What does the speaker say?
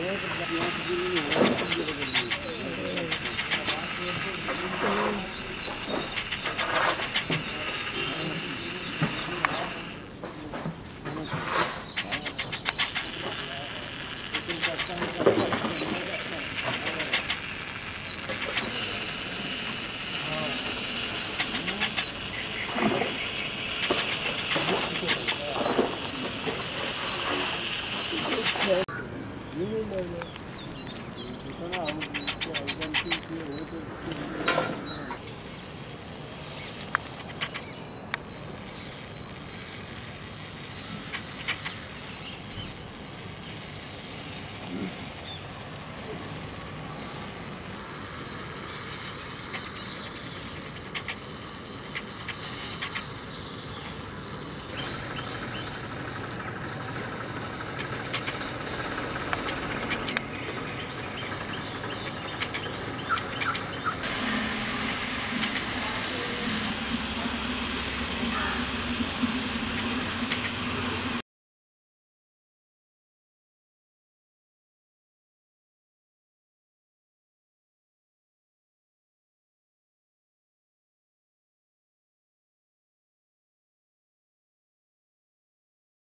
एक